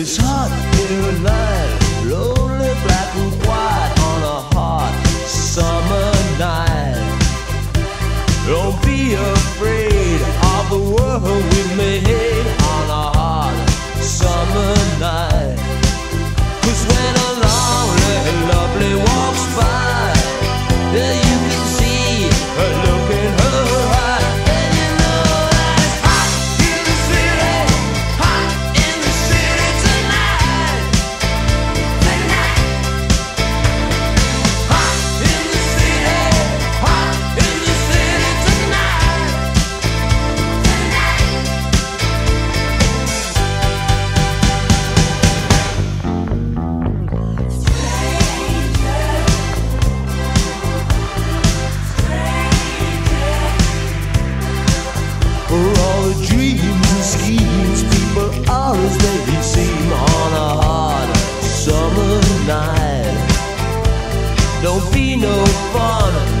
It's hot in the.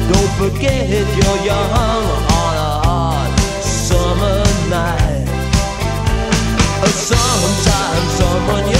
Don't forget you're young on a hot summer night. Sometimes someone.